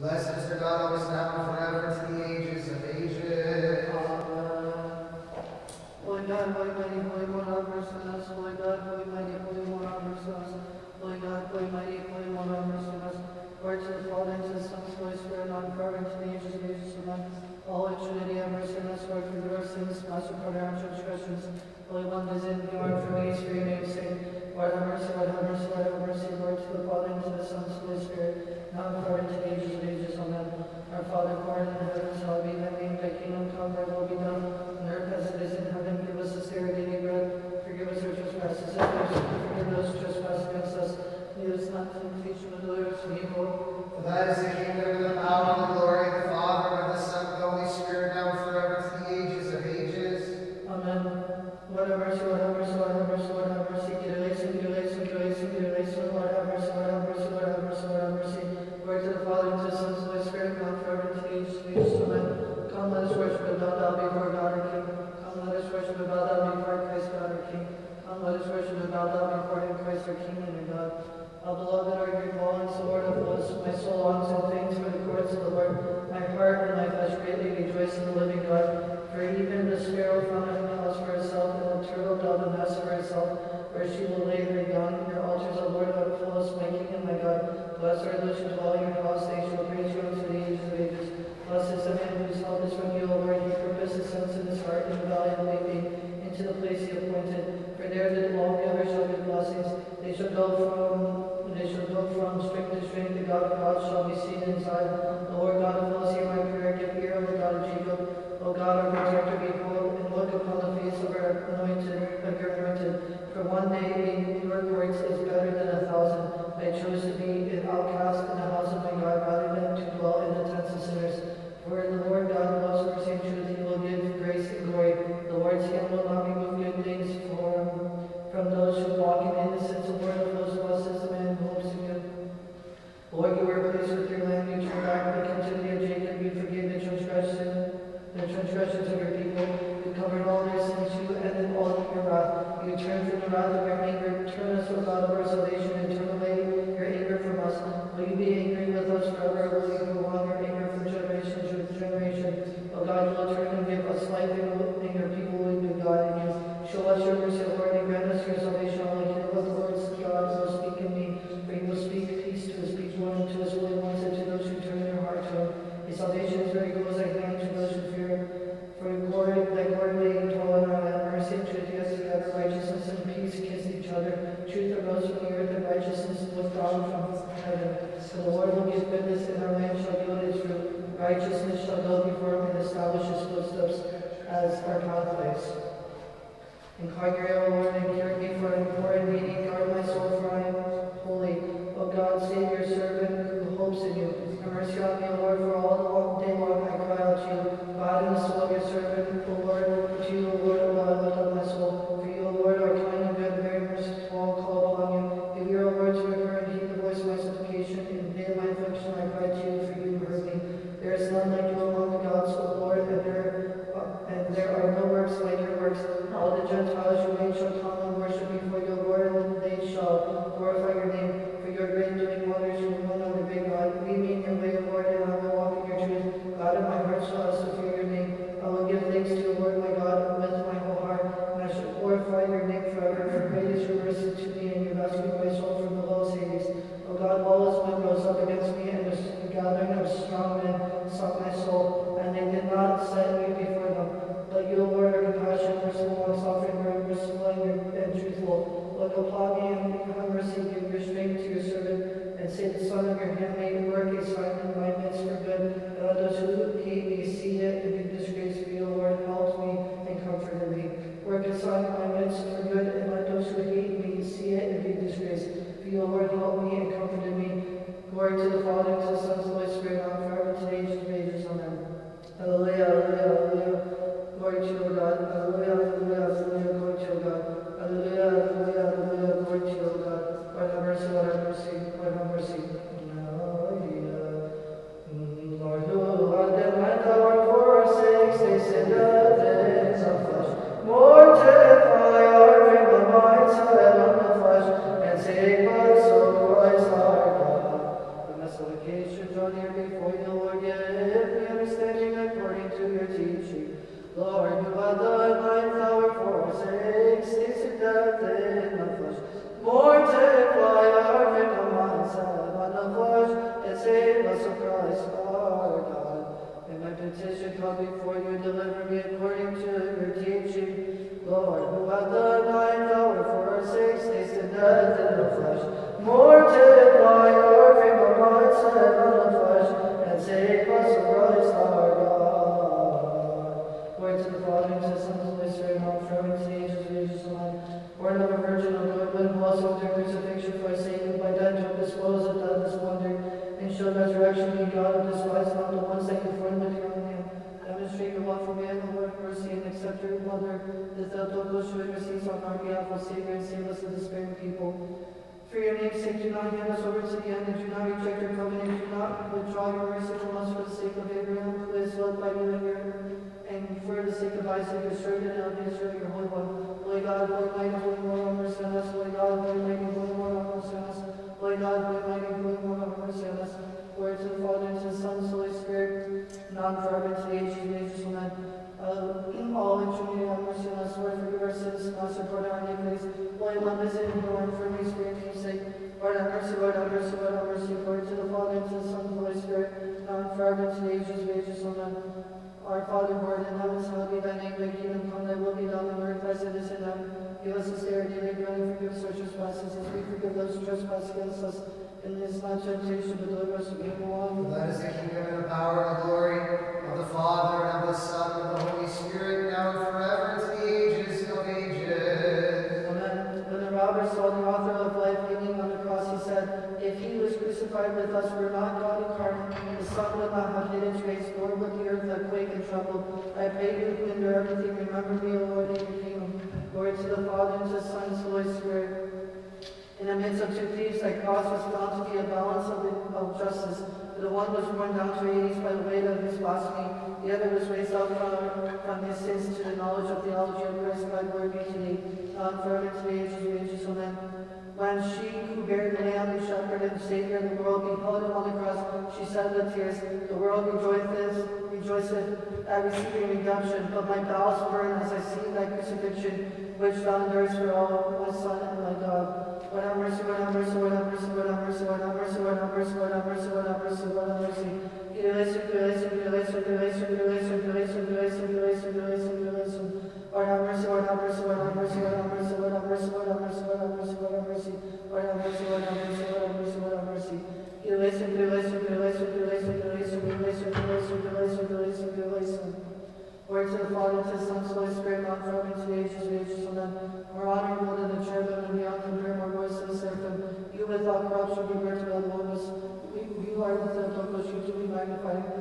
Blessed is the God always now and forever to the ages of ages. Holy God, holy mighty, holy Lord, of mercy on us. Lord God, holy mighty, holy Lord, of mercy on us. Lord God, holy mighty, holy Lord, of mercy on us. Lord to the Father, to the Son, to the Holy Spirit, and forever, to the ages of ages. Amen. All eternity, have mercy on us. Lord, forgive our sins, master, pardon our transgressions. Holy One, visit, and our forgiveness for your name's sake. Lord, have mercy, Lord, have mercy, Lord, have mercy. Lord to the Father, and to the Son, to the Holy Spirit. Now according to the ancient ages. Amen. Our Father, who art in heaven, hallowed be thy name. Thy kingdom come, thy will And she who bare the Lamb, the Shepherd, and the Savior of the world, beheld him on the cross, she said with tears, The world rejoices, rejoiceth at receiving redemption, but my bowels burn as I see thy crucifixion, which thou endurest for all, my son and my God. What have mercy, What have mercy, What have mercy, What have mercy, What have mercy, What have mercy, What have mercy, What have mercy, What have mercy. Dilation, dilation, dilation, dilation, dilation, dilation, dilation, dilation, dilation, dilation. Lord have mercy, Lord have mercy, Lord have mercy, Lord have mercy mercy, Lord have mercy, Lord have mercy, Lord have mercy, Lord have mercy, Lord have mercy, Lord have mercy, Lord have mercy. Gilesum, Gilesum, Gilesum, Gilesum, Gilesum, Gilesum, Gilesum, Gilesum, Gilesum, Gilesum. Glory to the Father, to the Son, to the Holy Spirit, now from and to the ages of ages. Amen. More honorable than the cherubim and beyond compare, more voice than the seraphim. You without corruption, be birthed by the Logos. You are the Theotokos, you to be magnified.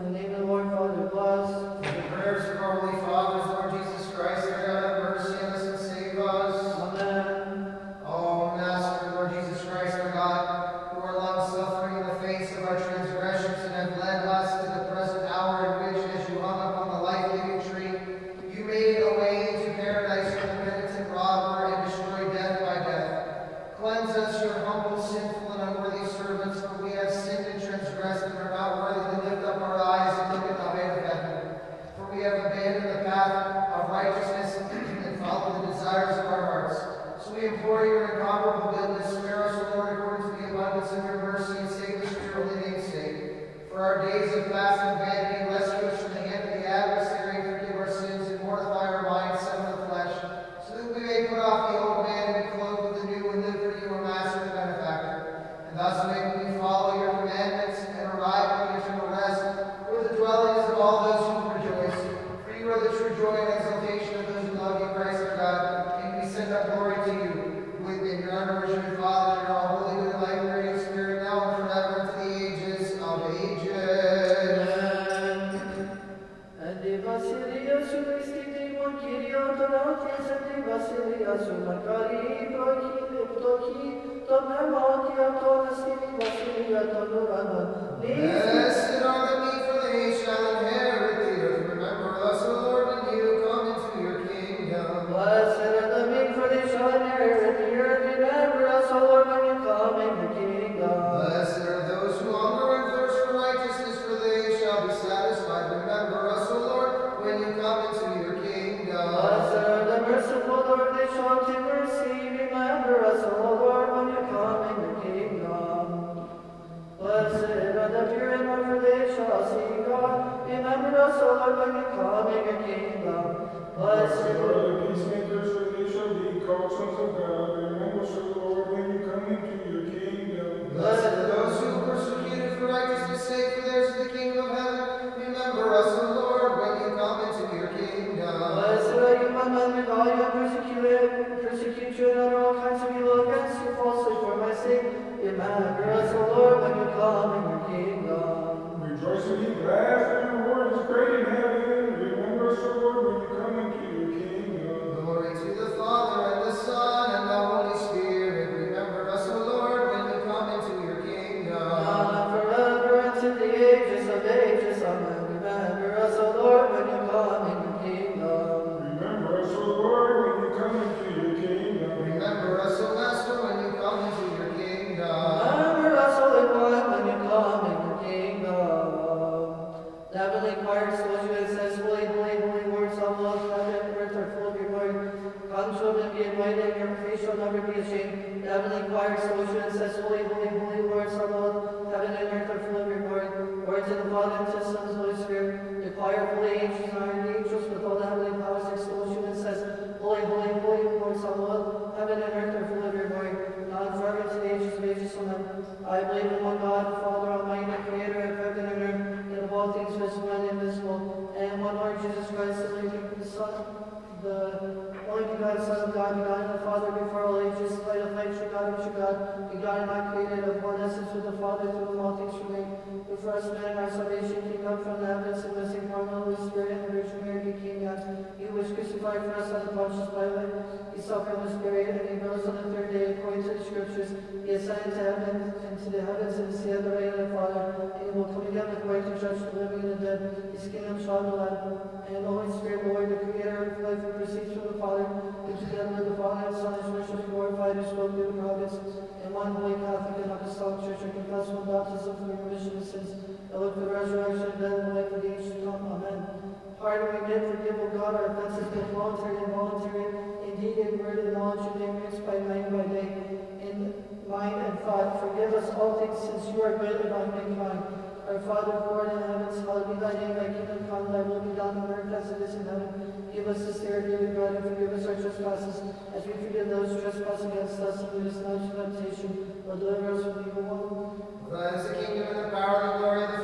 who art great and mighty divine, our Father who art in heaven, hallowed be thy name, thy kingdom come, thy will be done on earth as it is in heaven. Give us this day our daily bread, and forgive us our trespasses, as we forgive those who trespass against us, and lead us not into temptation, but deliver us from evil one. For thine is the kingdom and the power and the glory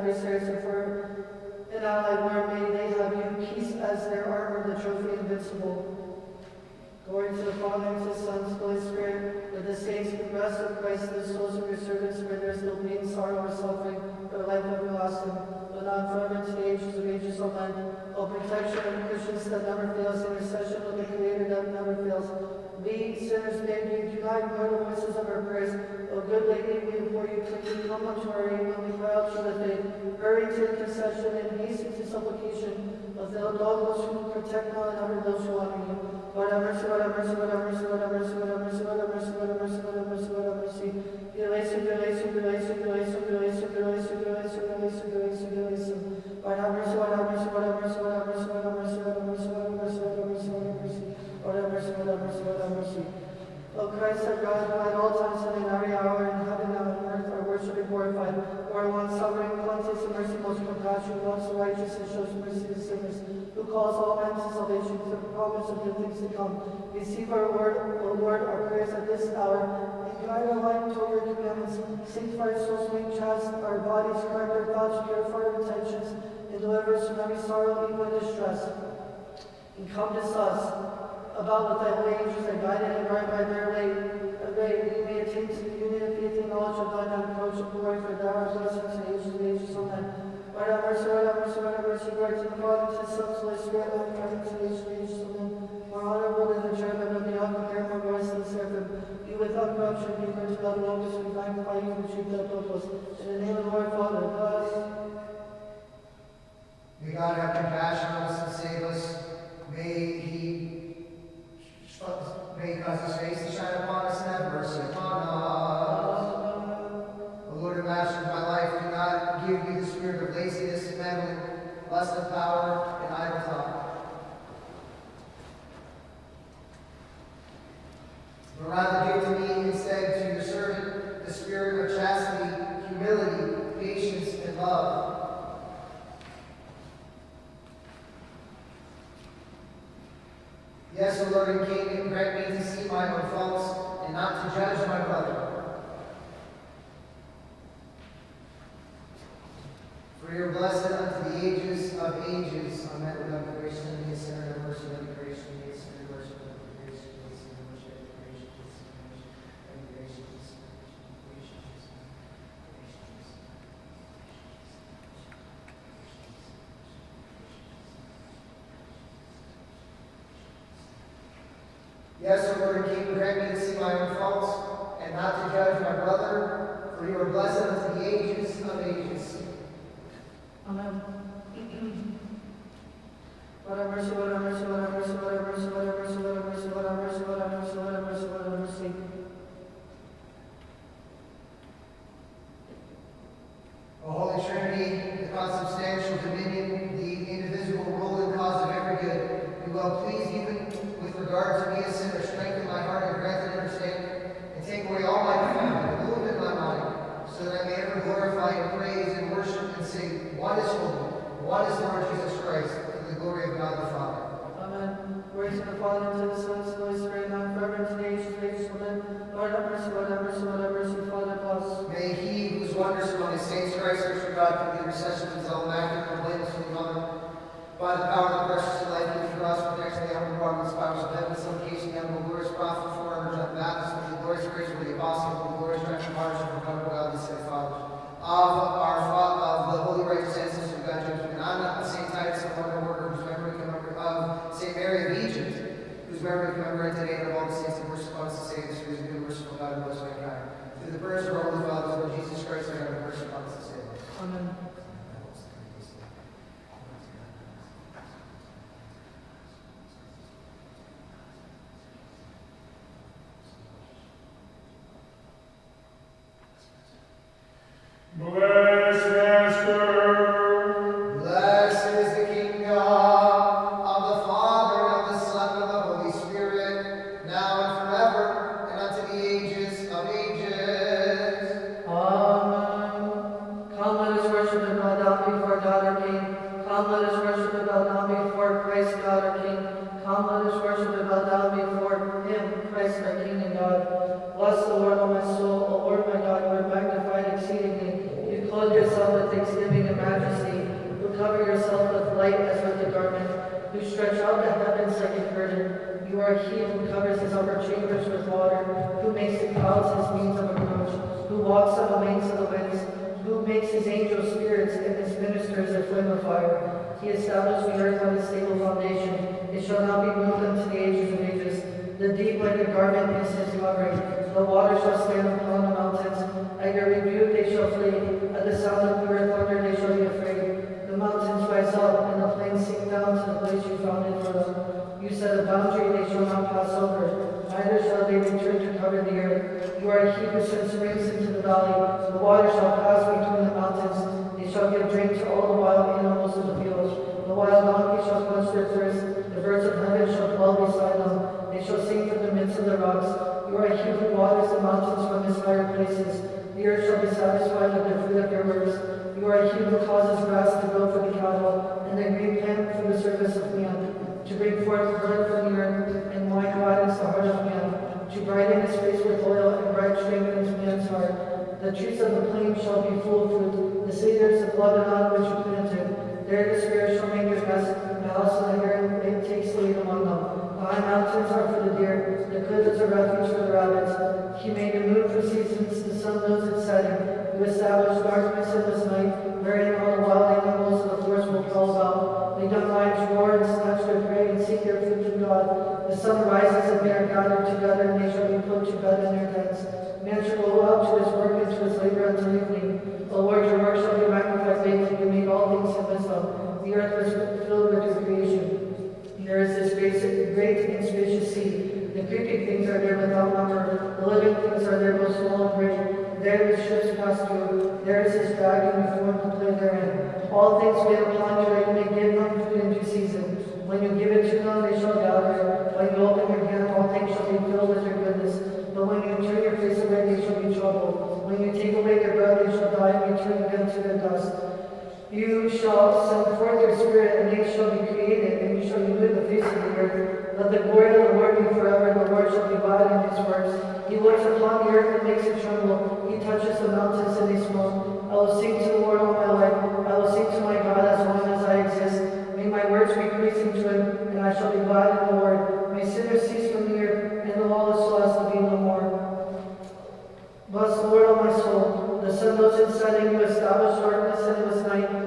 every stairs affirm. firm. And now, may they have you peace as their armor, the trophy invincible. Glory to the Father, and to the Son, and the Holy Spirit, that the saints can rest of Christ, the souls of your servants, where there is no pain, sorrow, or suffering, but life everlasting. But on forever to the ages of ages, amen. O protection of Christians that never fails, intercession of the Creator that never fails. We, sinners, may be united by the voices of our prayers, O good lady, we implore you to be commentary on the crowd so that they hurry to intercession and hasten to supplication of the dogmas, who protect one another, those who honor you. Whatever, mercy. whatever, whatever, mercy, whatever, whatever, mercy, whatever, see. mercy, grace, grace, mercy, grace, grace, mercy, grace, grace, mercy, Whatever, whatever, mercy, whatever, whatever, mercy, whatever, whatever, mercy, whatever, whatever, mercy. O Christ, our God, at all times every hour in heaven and on earth are worshiped and glorified. Lord, one sovereign, plenteous, and mercy, most compassionate, loves the righteous and shows mercy to sinners, who calls all men to salvation through the promise of good things to come. Receive our word, O Lord, our prayers at this hour, guide our life toward your commandments, sanctify our souls, make chast our bodies, correct our thoughts, for our intentions, and deliver us from every sorrow, evil, and distress. Encompass us about with thy angels, and guide and guard by their shield and covers his upper chambers with water, who makes the clouds his means of approach, who walks on the wings of the winds, who makes his angels spirits and his ministers a flame of fire. He established the earth on a stable foundation. It shall not be moved unto the ages of ages. The deep like a garment is his covering. The waters shall stand upon the mountains. At your rebuke they shall flee. At the sound of the earth thunder You set a boundary they shall not pass over, neither shall they return to cover the earth. You are he who sends rains into the valley. The water shall pass between the mountains. They shall give drink to all the wild animals of the fields. The wild donkey shall quench their thirst. The birds of heaven shall dwell beside them. They shall sing from the midst of the rocks. You are he who waters the mountains from his higher places. The earth shall be satisfied with the fruit of your works. You are he who causes grass to grow for the cattle, and the green plant for the service of the to bring forth word from the earth, and my God is the heart of man, to brighten his face with oil, and bright strength into man's heart. The trees of the plain shall be full of fruit, the cedars of Lebanon which you planted. There the spirit shall make his rest, the house of the heron it takes lead among them. The high mountains are for the deer, the cliff is a refuge for the rabbits. He made a moon for seasons, the sun knows its setting. You established darkness in this night, wherein all the wild animals of the forest will call about. The young lions roar God. The sun rises and they are gathered together, and they shall be put to bed in their beds. Man shall go up to his work and to his labor until evening. The Lord, your work shall be magnified greatly. You made all things invisible. The earth was filled with your creation. There is this great, and spacious sea. The creeping things are there without number. The living things are there both small and great. There is ships past through. There is this dragon before to play therein. All things wait upon you, and may give them when you give it to them, they shall gather. When you open your hand, all things shall be filled with your goodness. But when you turn your face away, they shall be troubled. When you take away their bread, they shall die and return again to the dust. You shall send forth your spirit, and they shall be created, and you shall renew the face of the earth. Let the glory of the Lord be forever, and the Lord shall divide in his works. He looks upon the earth and makes it tremble. He touches the mountains and they smoke. I will sing to the Lord all my life. I will sing to my I shall be glad in the Lord. May sinners cease from the earth, and the lawless soul to be no more. Bless the Lord, O my soul. The sun goes in setting, you establish darkness, and it was night.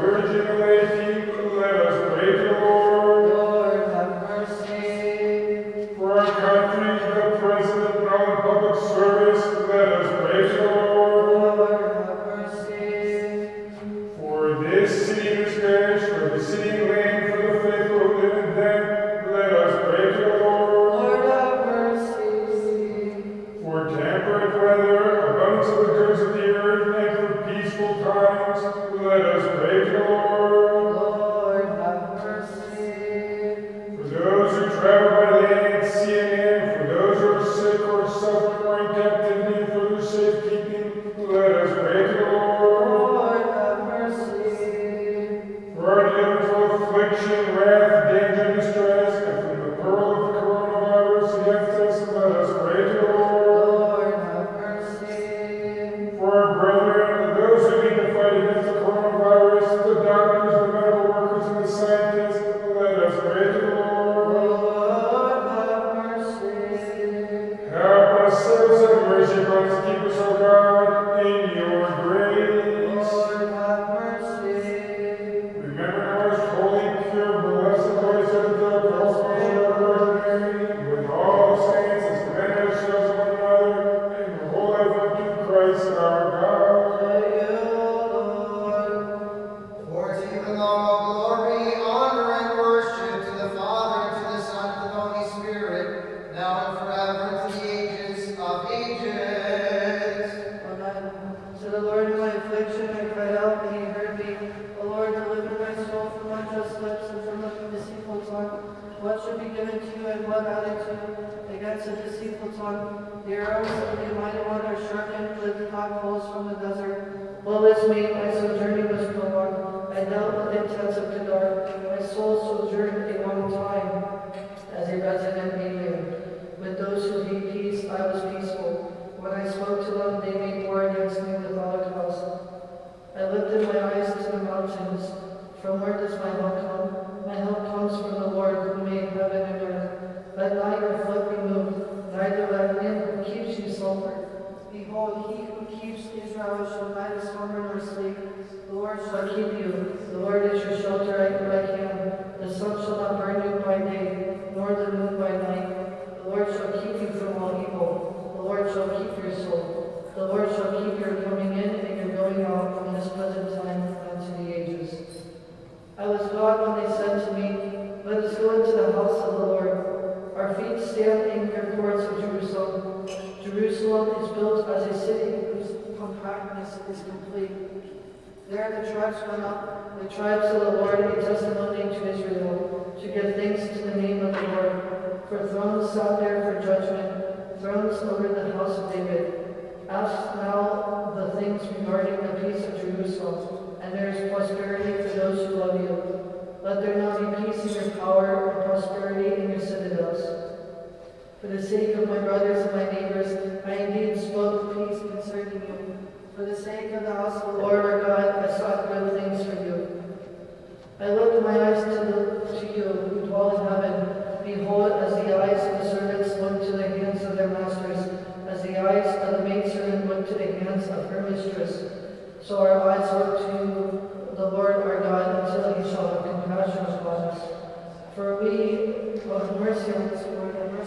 her generation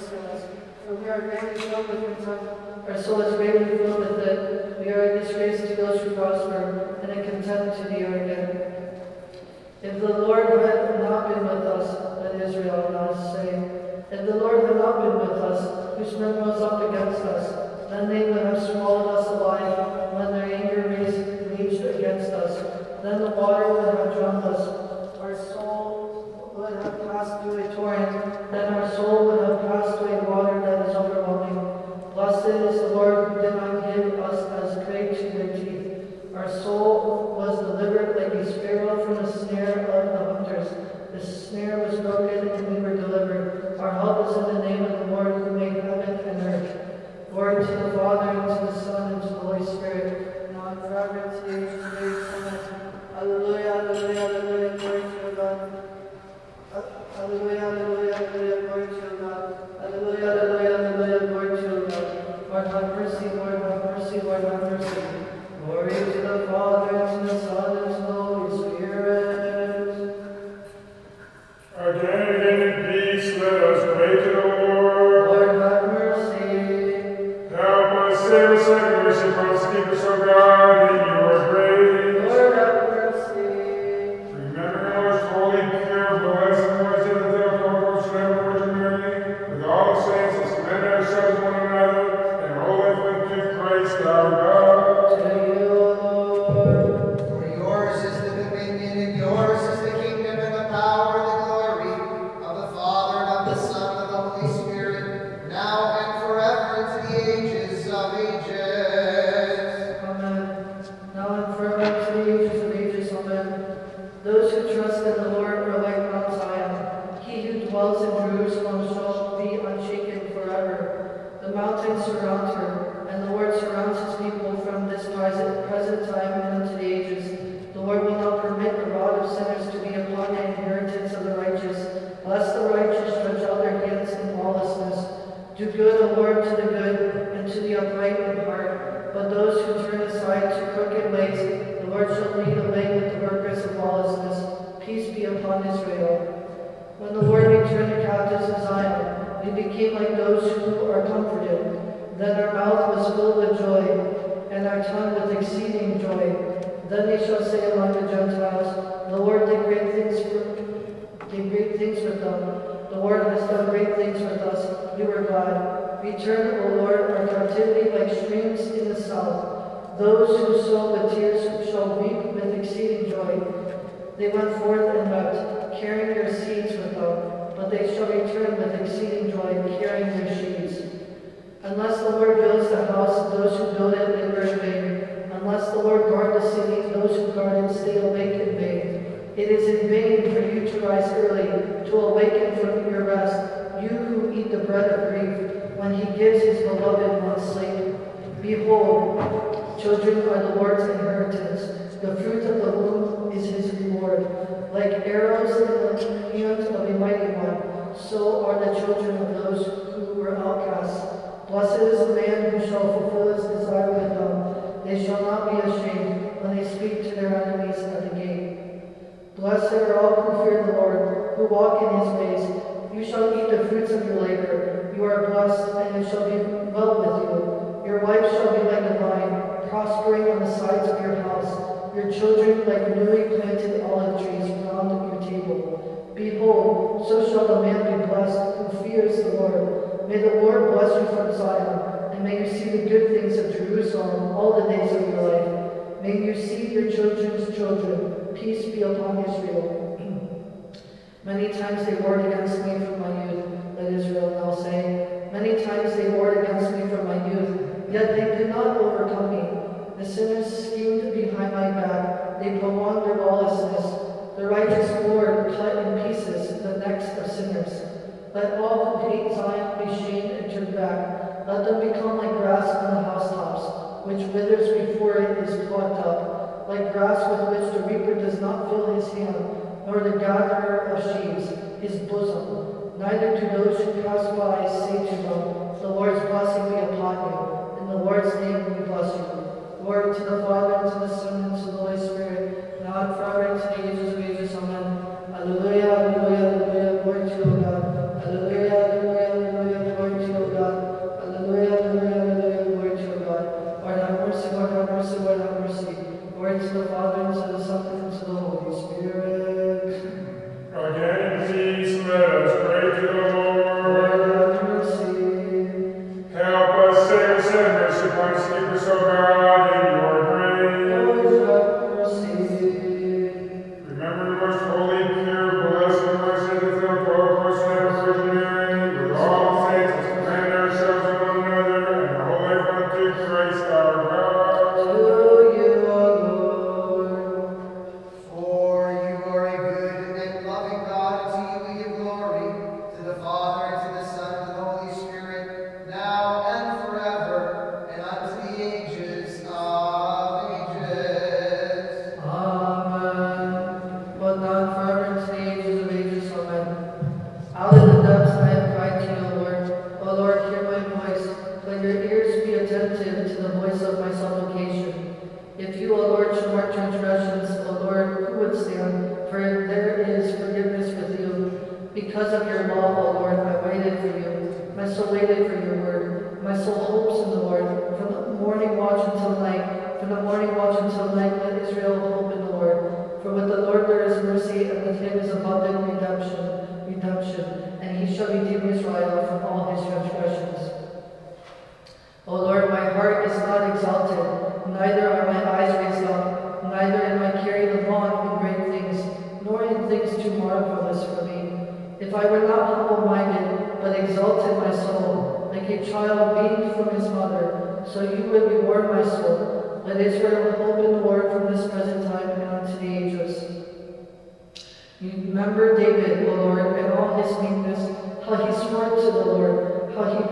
for we are greatly filled with contempt. Our soul is greatly filled with it. We are a disgrace to those who prosper, and a contempt to the arrogant. If the Lord had not been with us, then Israel would not say. If the Lord had not been with us, whose hand was up against us? Then they would have swallowed us alive, when their anger raged against us. Then the water would have drowned us. They shall not be ashamed when they speak to their enemies at the gate. Blessed are all who fear the Lord, who walk in his ways. You shall eat the fruits of your labor. You are blessed, and it shall be well with you. Your wife shall be like a vine, prospering on the sides of your house. Your children like newly planted olive trees round your table. Behold, so shall the man be blessed who fears the Lord. May the Lord bless you from Zion may you see the good things of Jerusalem all the days of your life. May you see your children's children. Peace be upon Israel. Many times they warred against me from my youth, let Israel now say. Many times they warred against me from my youth, yet they could not overcome me. The sinners schemed behind my back. They prolonged their lawlessness. The righteous Lord cut in pieces the necks of sinners. Let all who hate Zion be shamed and turned back. Let them become like grass on the housetops, which withers before it is plucked up, like grass with which the reaper does not fill his hand, nor the gatherer of sheaves his bosom. Neither do those who pass by say to them, The Lord's blessing be upon you. In the Lord's name we bless you. Glory to the Father, and to the Son, and to the Holy Spirit, now and forever, and to the ages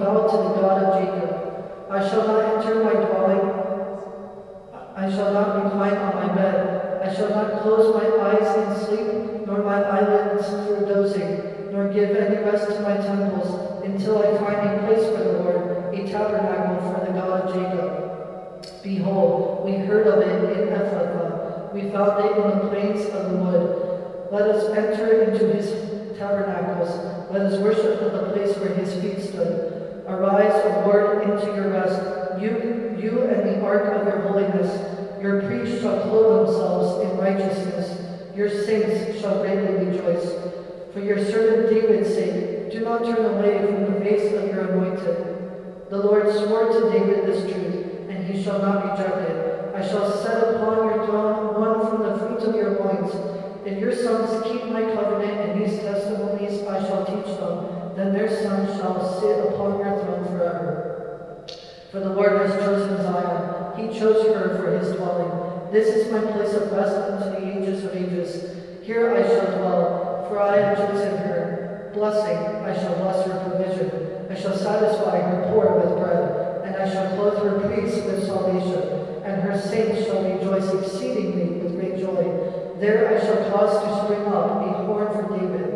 To the God of Jacob. I shall not enter my dwelling, I shall not recline on my bed, I shall not close my eyes in sleep, nor my eyelids through dozing, nor give any rest to my temples, until I find a place for the Lord, a tabernacle for the God of Jacob. Behold, we heard of it in Ephrathah, we found it in the plains of the wood. Let us enter into his tabernacles. Let us worship at the place where his feet stood. Arise, O Lord, into your rest. You, you and the ark of your holiness. Your priests shall clothe themselves in righteousness. Your saints shall greatly rejoice. For your servant David's sake, do not turn away from the face of your anointed. The Lord swore to David this truth, and he shall not reject it. I shall set upon your throne one from the fruit of your loins. If your sons keep my covenant and these testimonies, I shall teach them. Then their son shall sit upon your throne forever. For the Lord has chosen Zion. He chose her for his dwelling. This is my place of rest unto the ages of ages. Here I shall dwell, for I have chosen her. Blessing, I shall bless her provision. I shall satisfy her poor with bread, and I shall clothe her priests with salvation, and her saints shall rejoice exceedingly with great joy. There I shall cause to spring up a horn for David.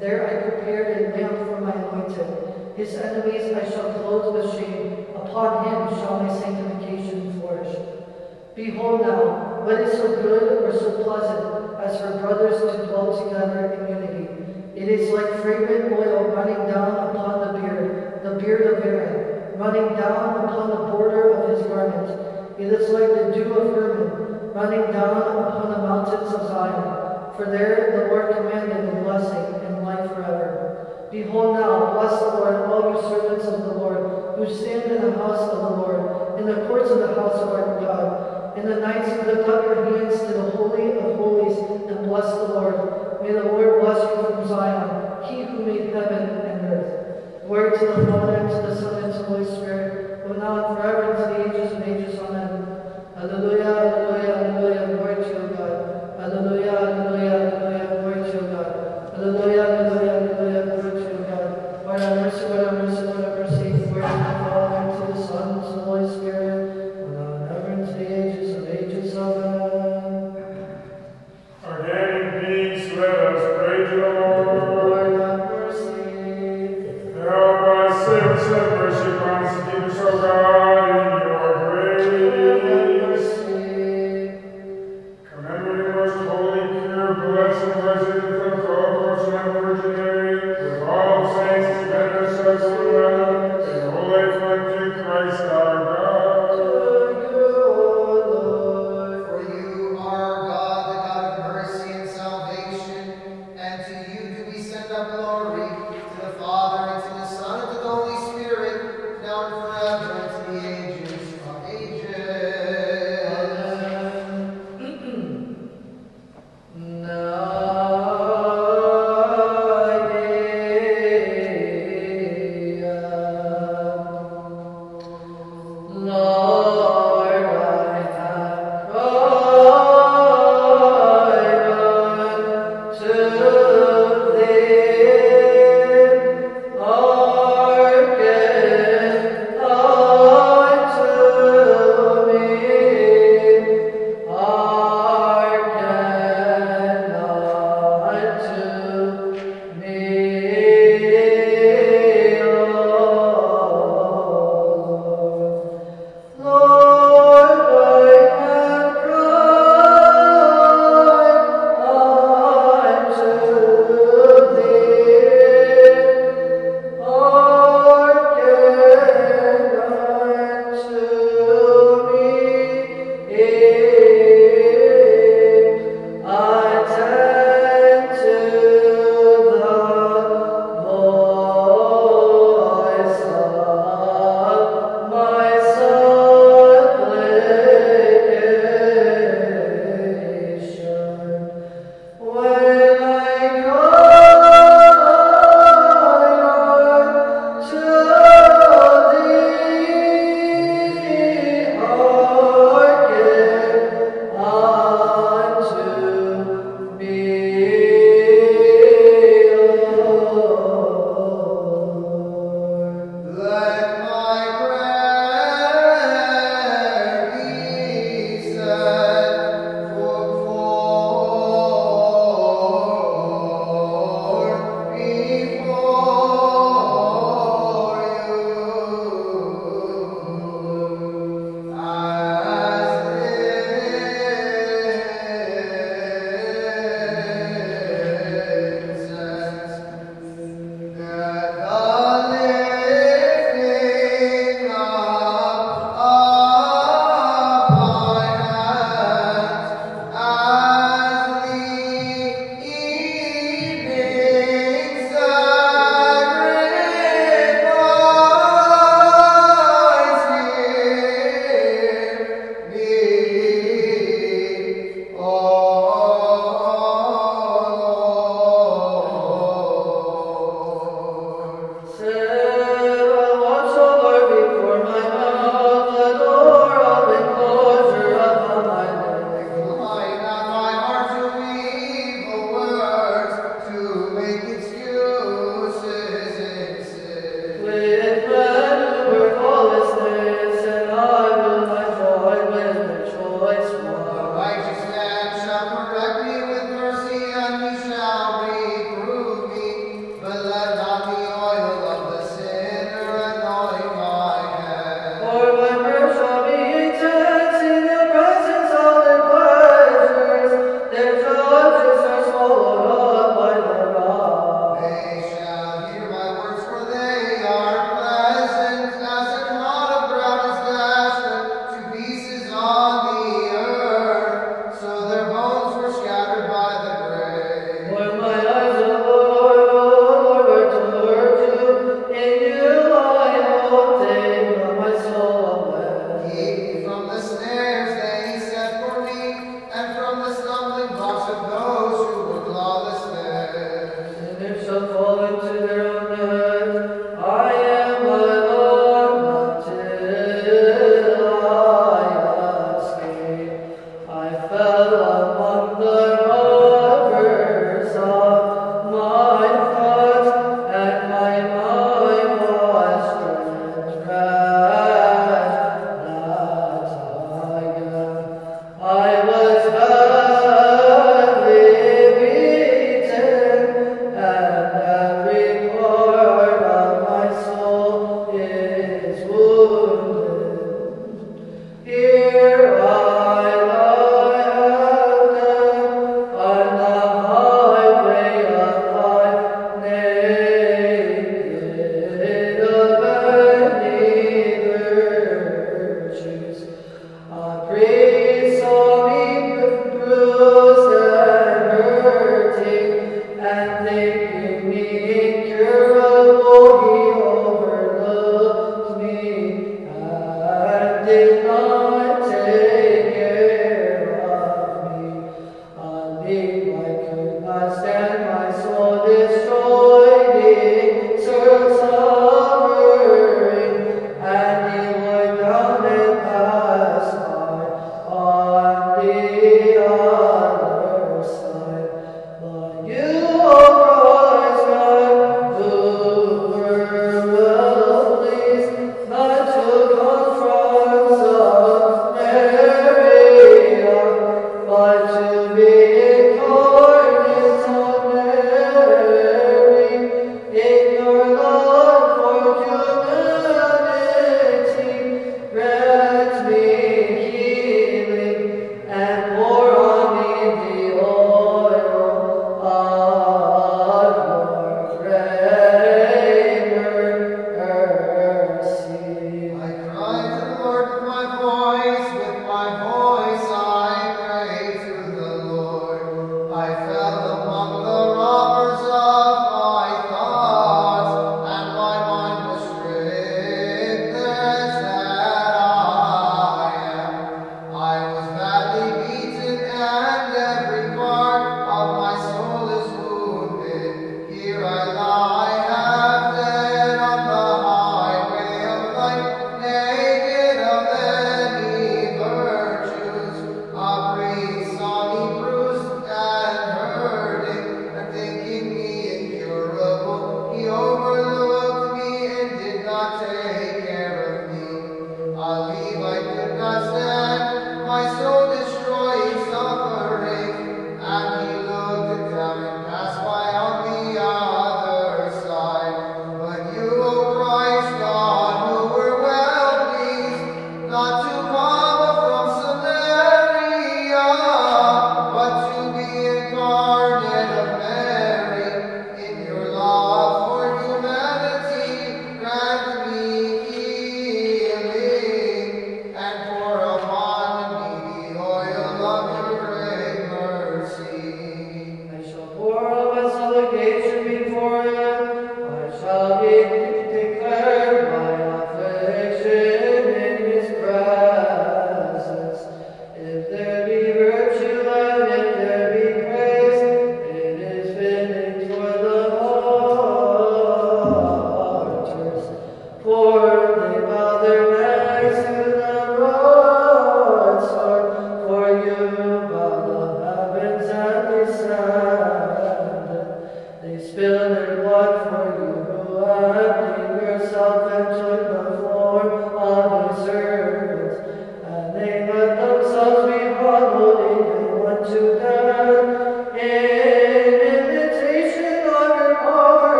There I prepared a lamp for my anointed. His enemies I shall clothe with shame. Upon him shall my sanctification flourish. Behold now, what is so good or so pleasant as for brothers to dwell together in unity? It is like fragrant oil running down upon the beard, the beard of Aaron, running down upon the border of his garment. It is like the dew of Hermon, running down upon the mountains of Zion. For there the Lord commanded the blessing life forever. Behold now, bless the Lord, all you servants of the Lord, who stand in the house of the Lord, in the courts of the house of our God. In the nights lift up your hands to the Holy of Holies and bless the Lord. May the Lord bless you from Zion, he who made heaven and earth. Glory to the Father, and to the Son, and to the Holy Spirit, but now and forever, and to the ages of ages. Amen. Alleluia,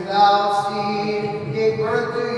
without seed gave birth to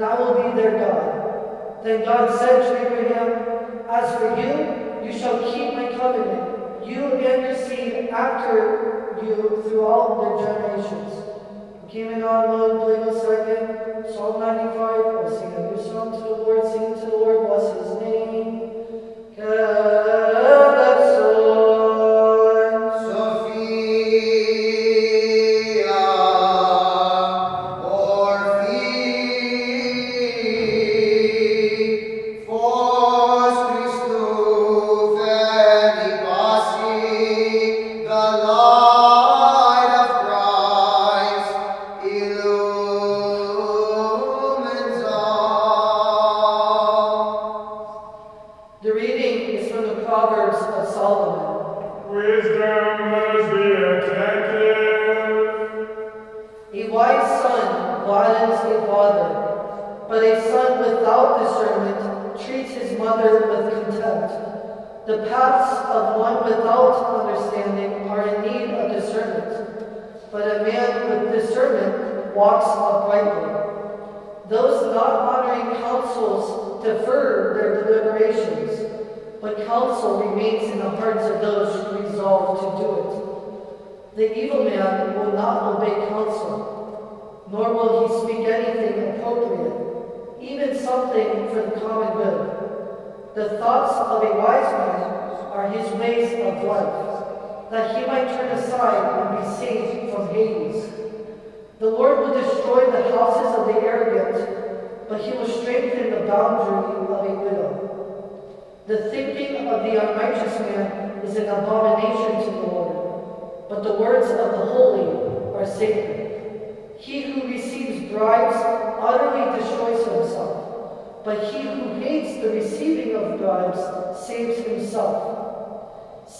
and I will be their God. Then God said to Abraham, As for you, you shall keep my covenant, you and your seed after you through all their generations. Giving on load, plagal second, Psalm 95, I'll sing a new song to the Lord, sing to the Lord, bless his name.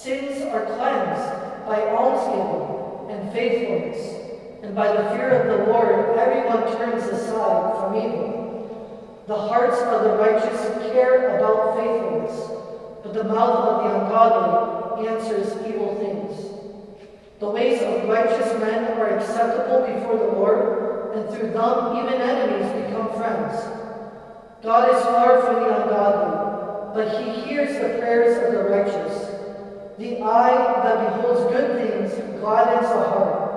Sins are cleansed by almsgiving and faithfulness and by the fear of the Lord, everyone turns aside from evil. The hearts of the righteous care about faithfulness, but the mouth of the ungodly answers evil things. The ways of righteous men are acceptable before the Lord, and through them even enemies become friends. God is far from the ungodly, but he hears the prayers of the righteous. The eye that beholds good things gladdens the heart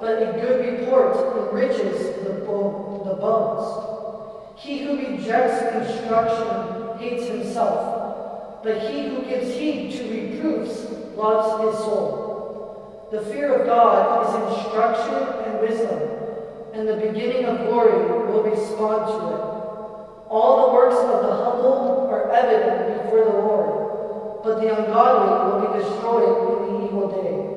but a good report enriches the, bo- the bones. He who rejects instruction hates himself, but he who gives heed to reproofs loves his soul. The fear of God is instruction and wisdom, and the beginning of glory will respond to it. All the works of the humble are evident before the Lord, but the ungodly will be destroyed in the evil day.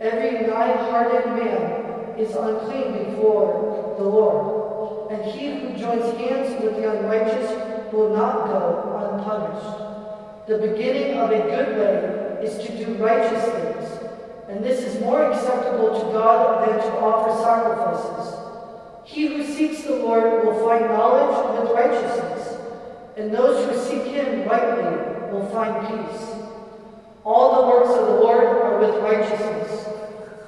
Every nine-hearted man is unclean before the Lord, and he who joins hands with the unrighteous will not go unpunished. The beginning of a good way is to do righteous things, and this is more acceptable to God than to offer sacrifices. He who seeks the Lord will find knowledge with righteousness, and those who seek him rightly will find peace. All the works of the Lord are with righteousness,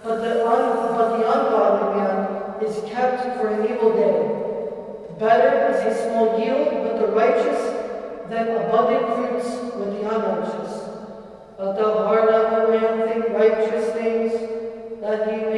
but the, un, but the ungodly man is kept for an evil day. Better is a small yield with the righteous than abundant fruits with the unrighteous. Let the heart of a man think righteous things, that he may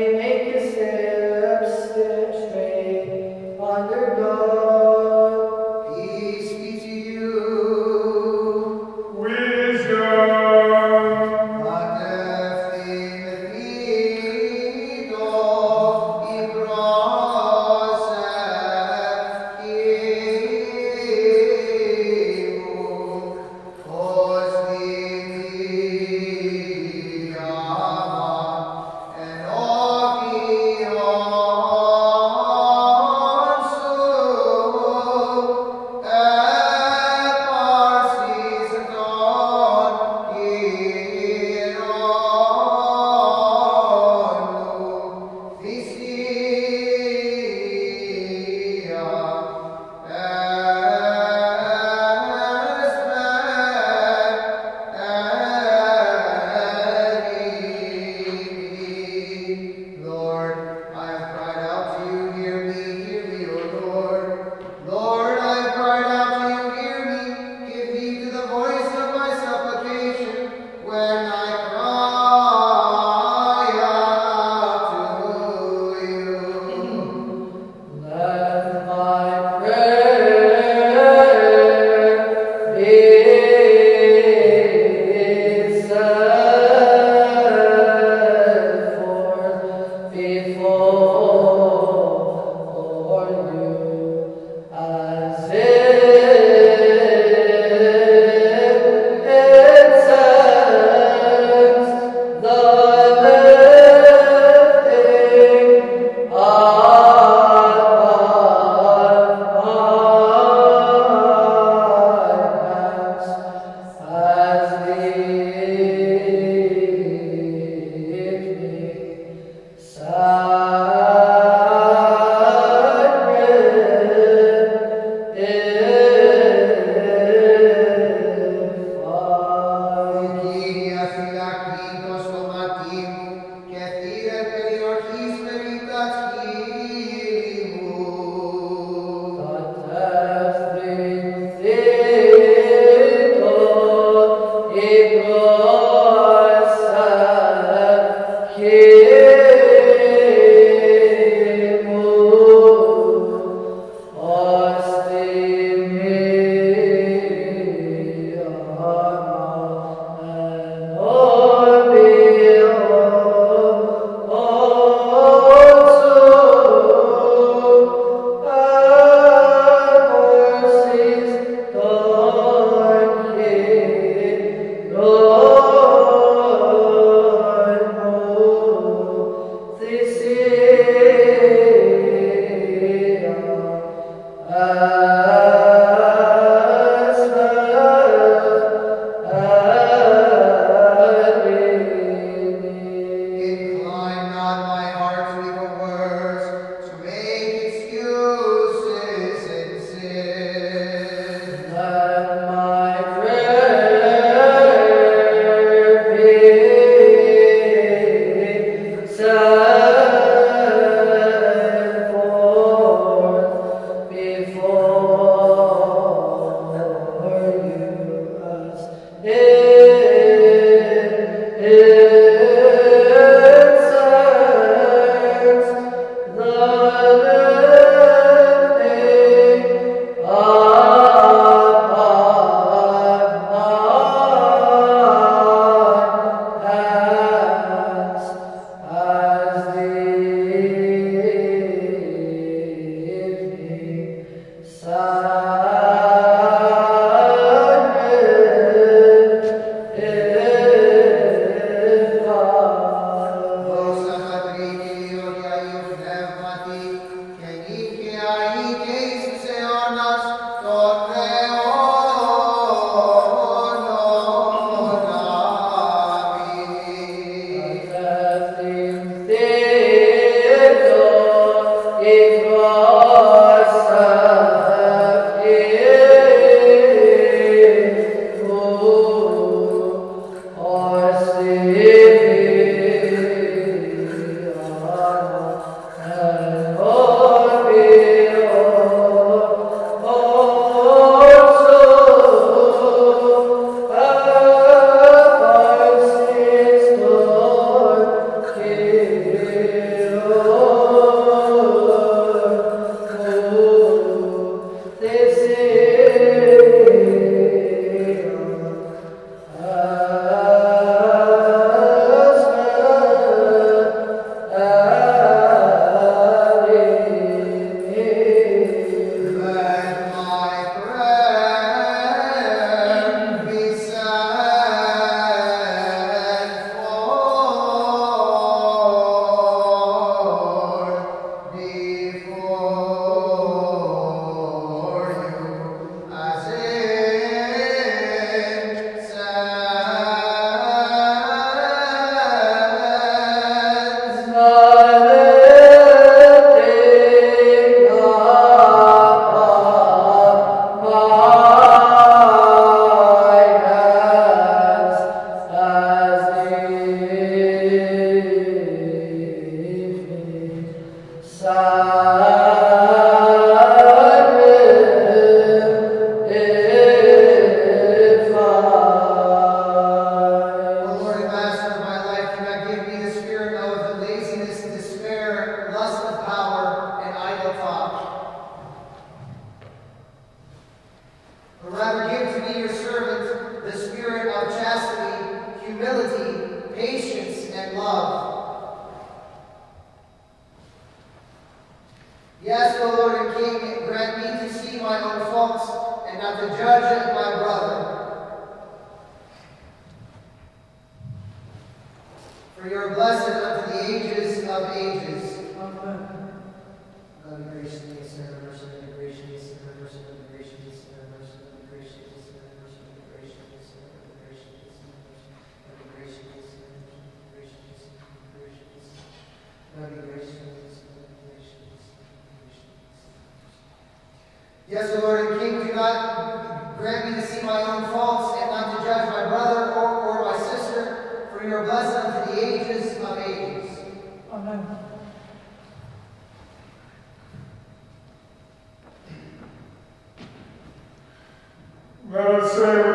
Let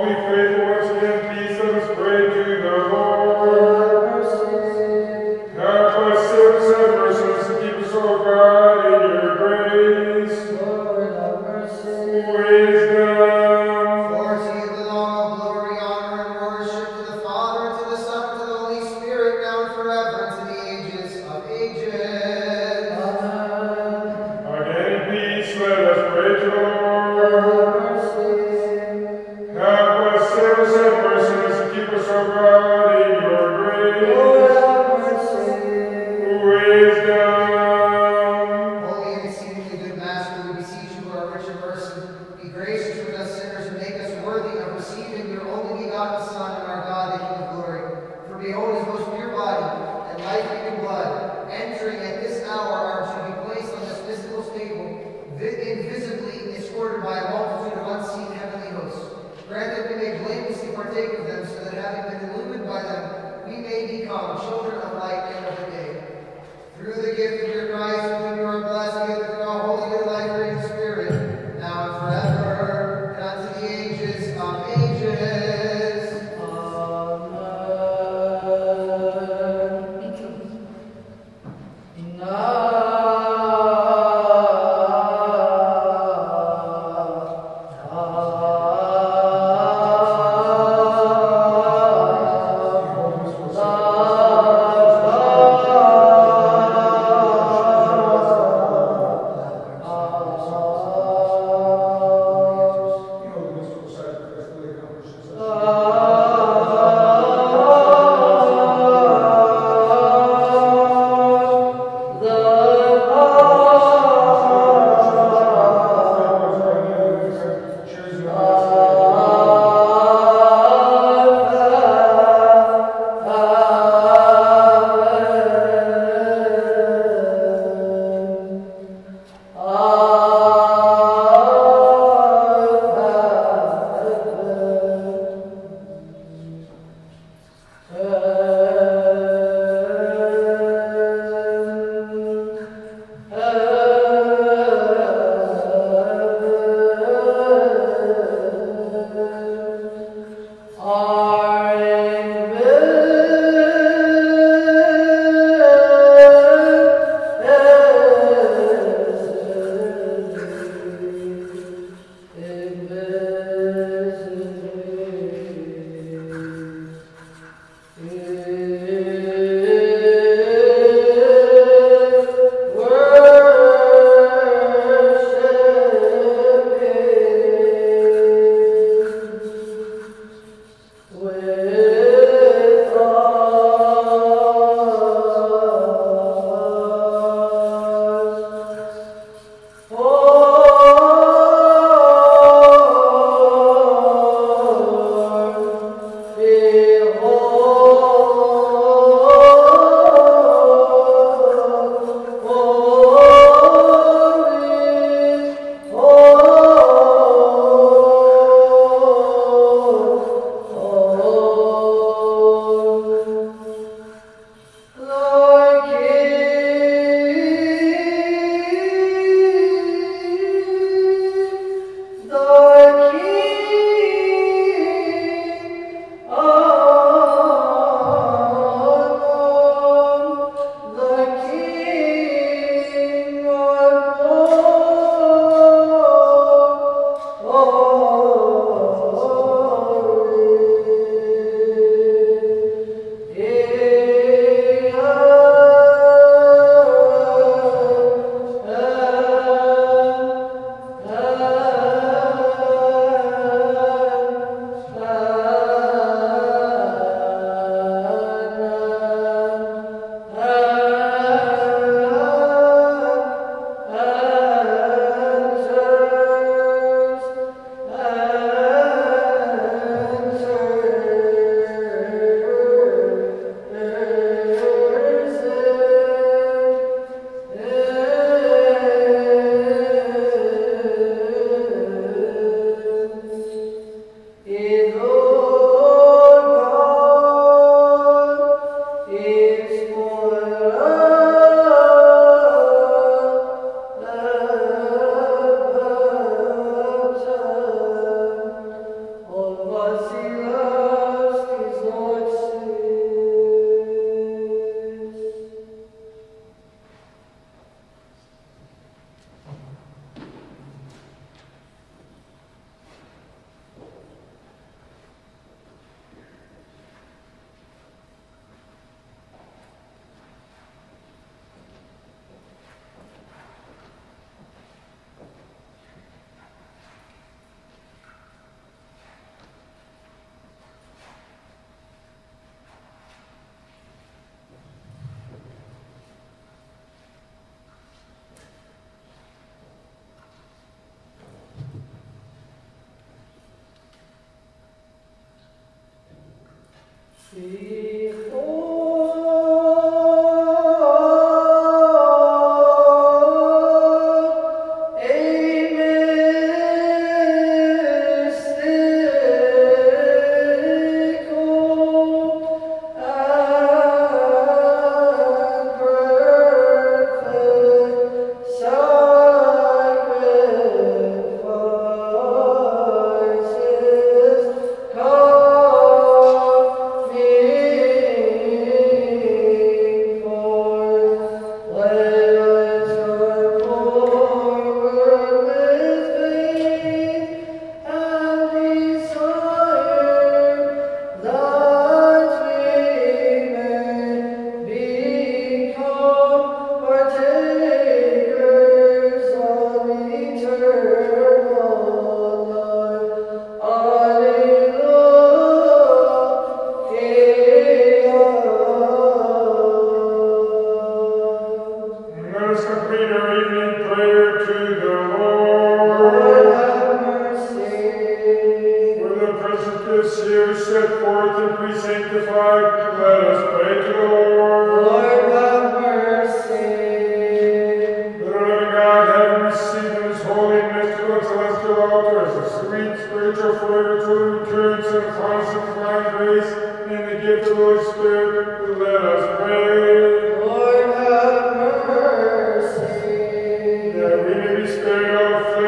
we pray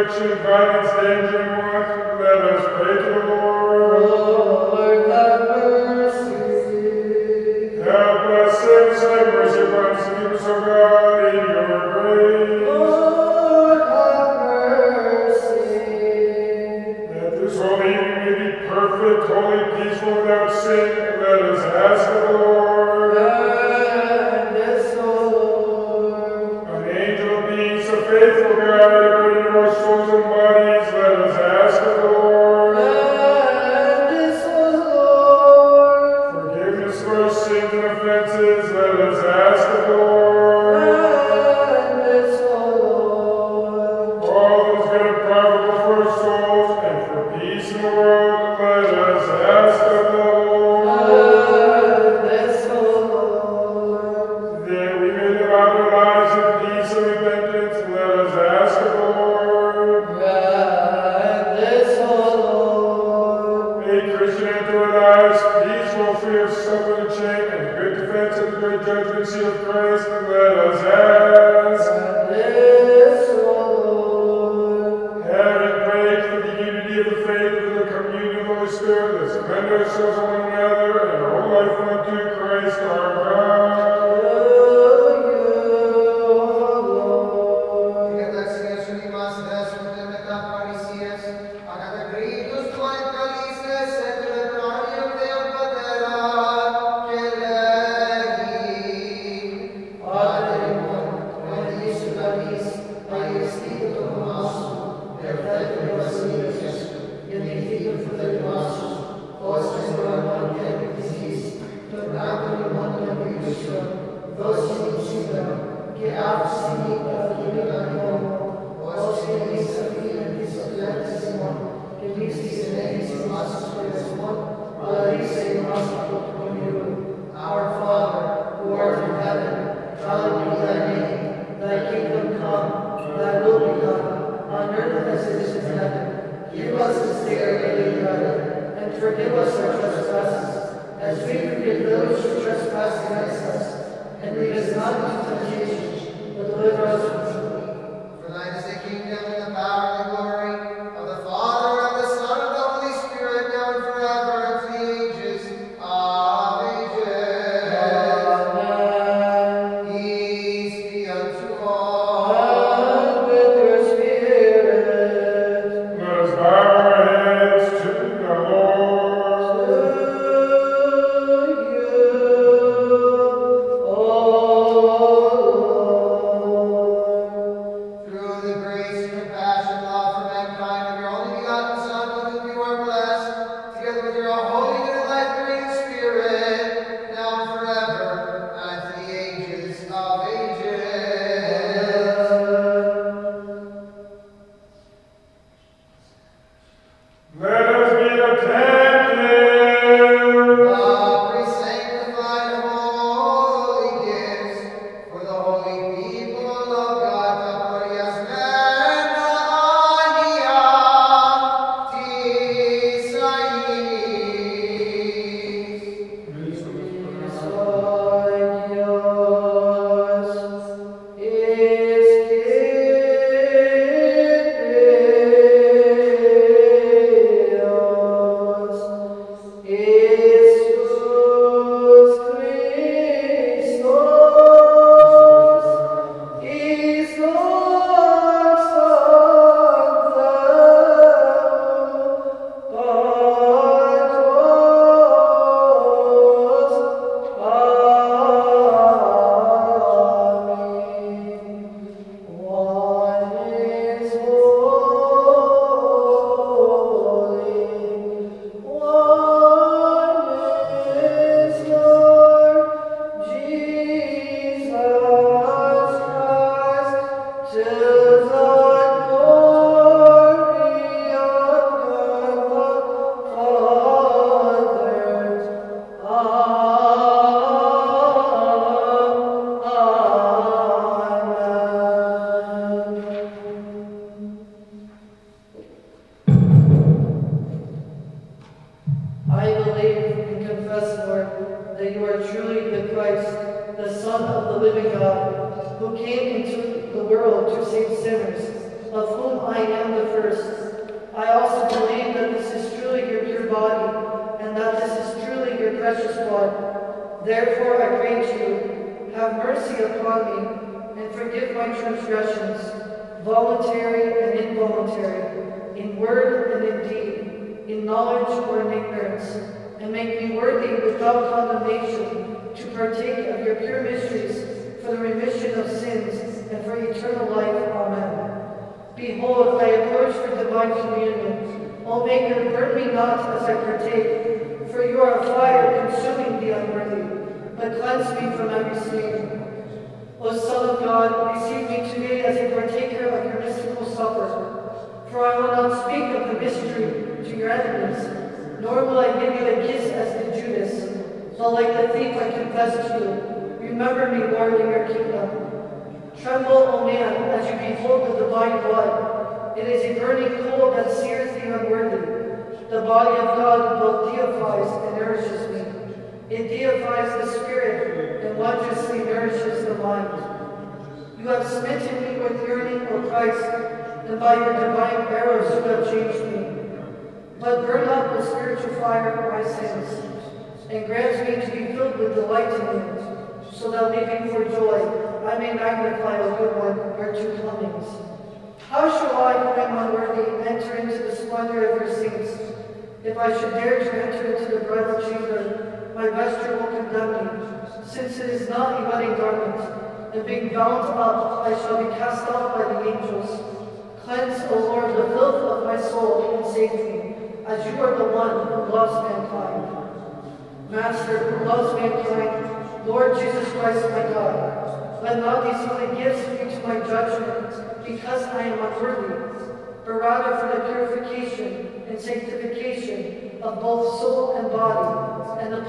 protection, guidance, danger, and let us pray to the Lord. Lord, have mercy. Help us, mercy upon us, keep us, God.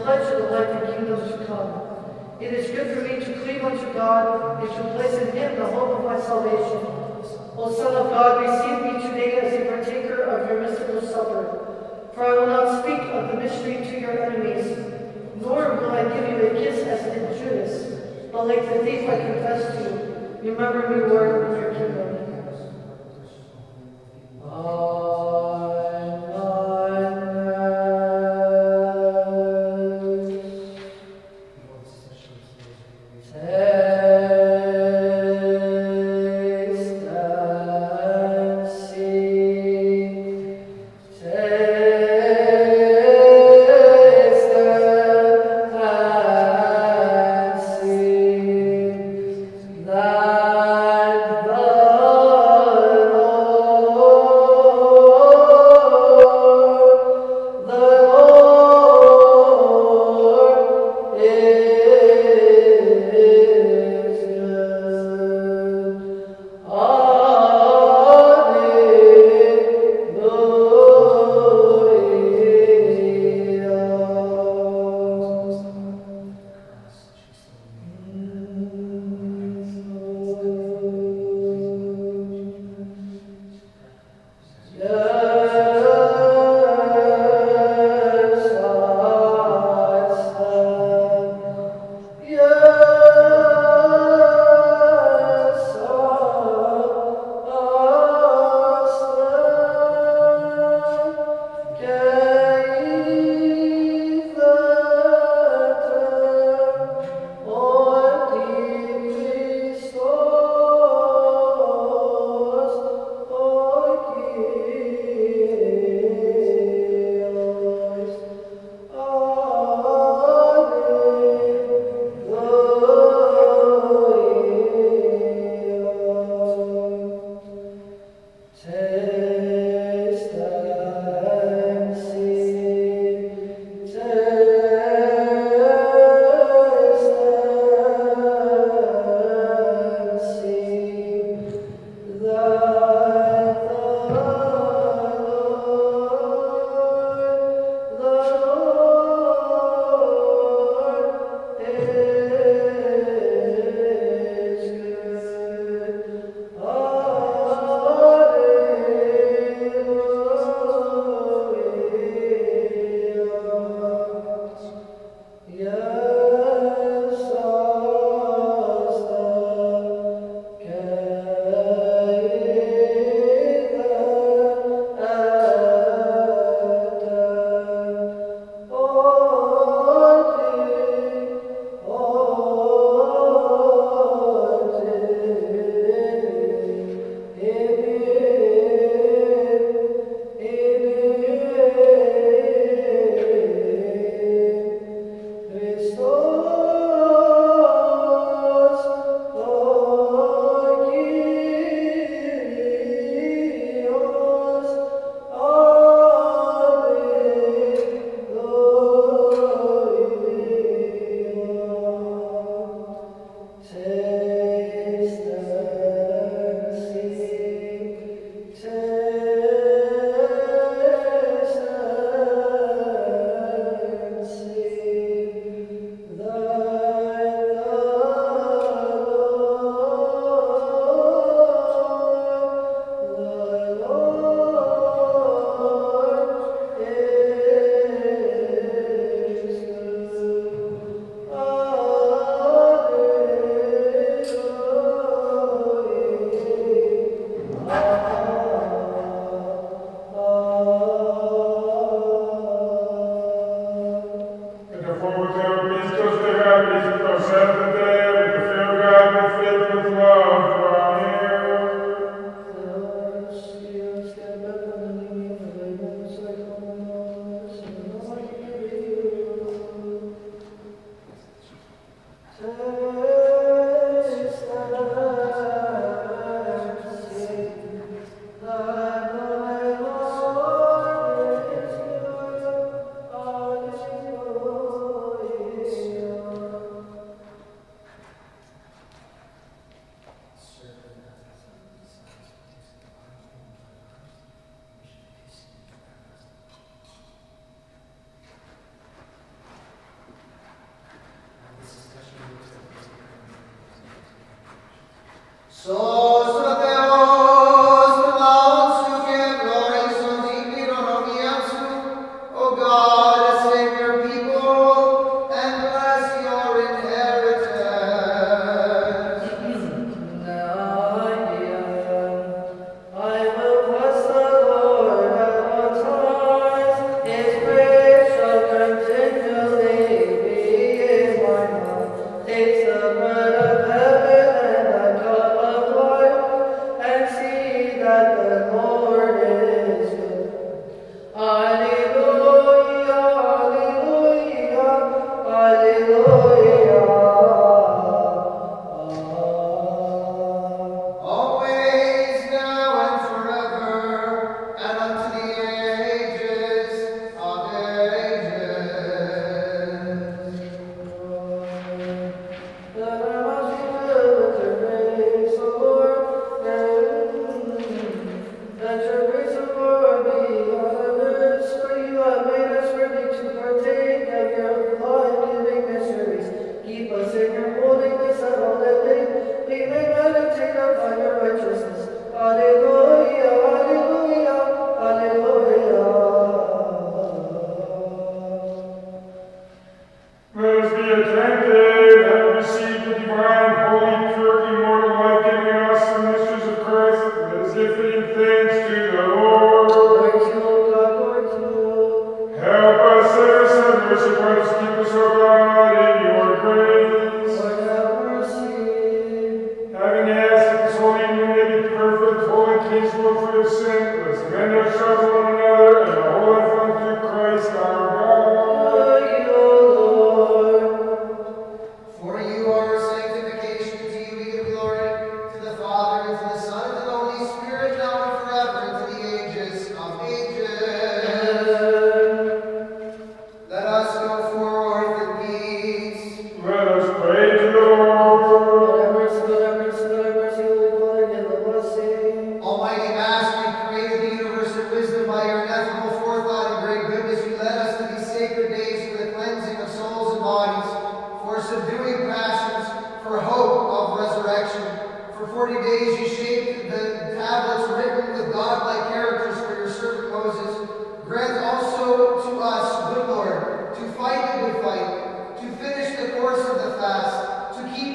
pledge of the life and kingdoms to come. It is good for me to cleave unto God and to place in him the hope of my salvation. O Son of God, receive me today as a partaker of your mystical supper. For I will not speak of the mystery to your enemies, nor will I give you a kiss as an Judas, but like the thief I confess to you. Remember me, Lord.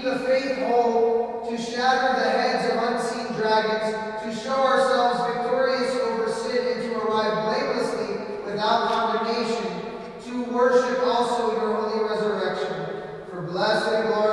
the faith whole, to shatter the heads of unseen dragons, to show ourselves victorious over sin, and to arrive blamelessly without condemnation, to worship also your holy resurrection. For blessed glory.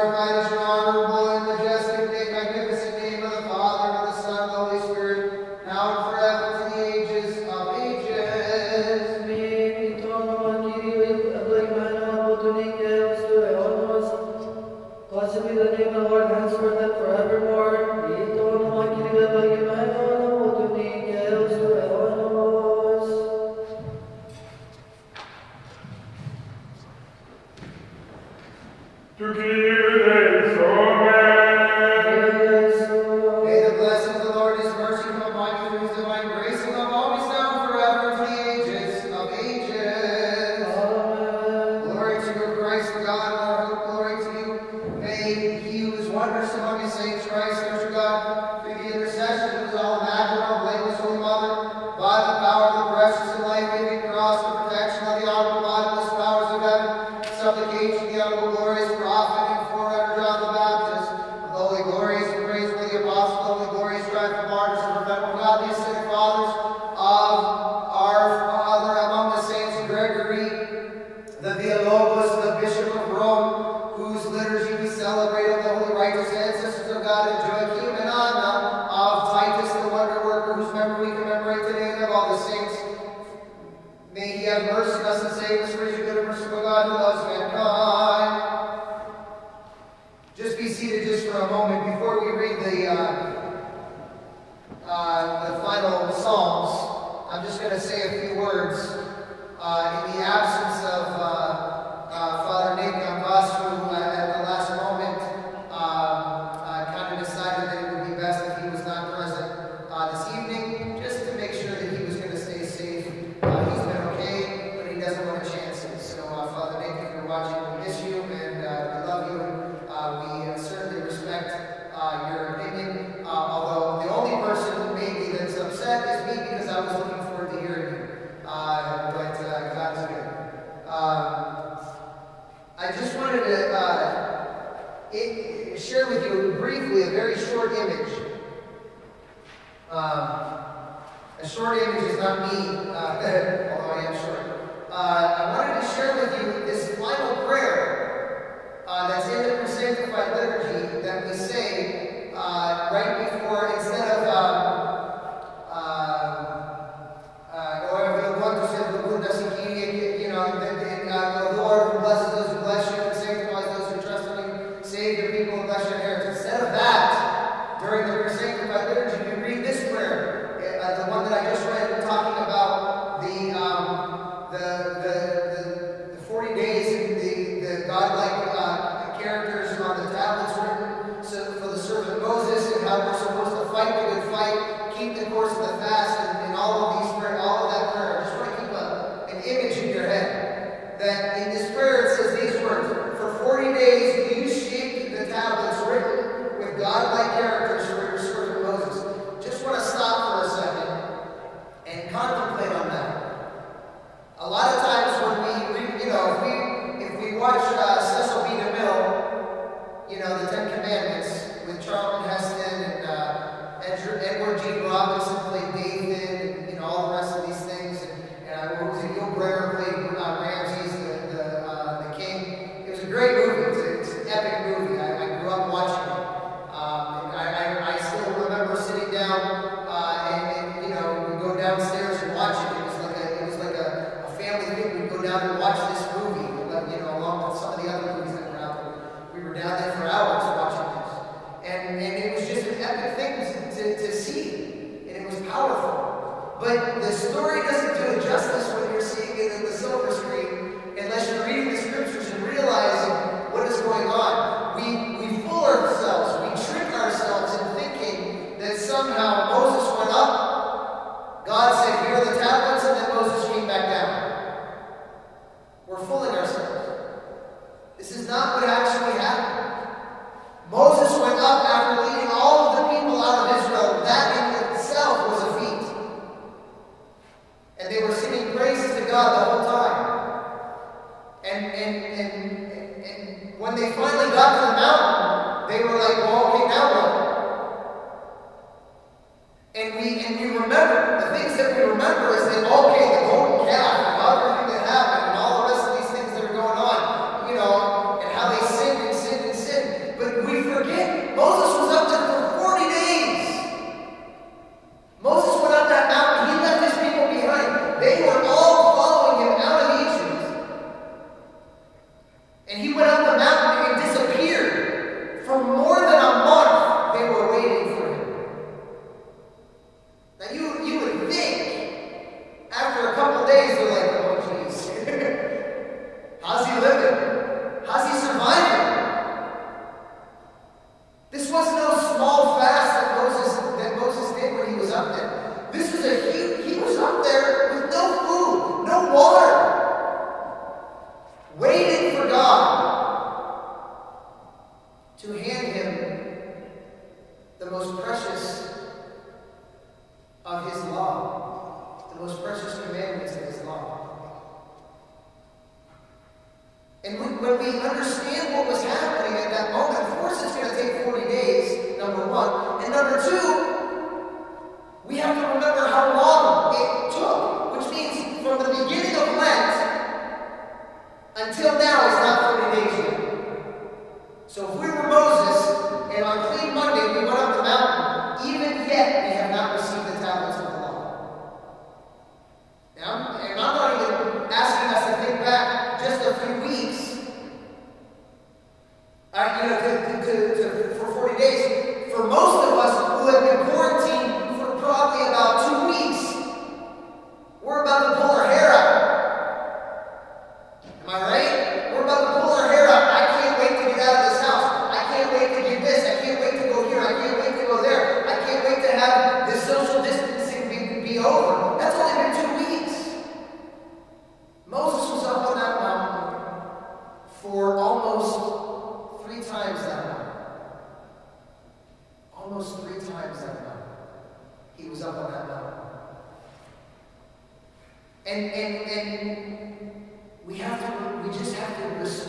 Watch uh,